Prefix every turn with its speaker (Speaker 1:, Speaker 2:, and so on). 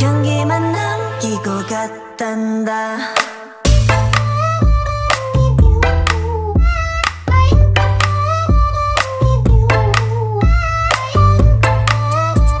Speaker 1: 향기만 남기고 갔단다.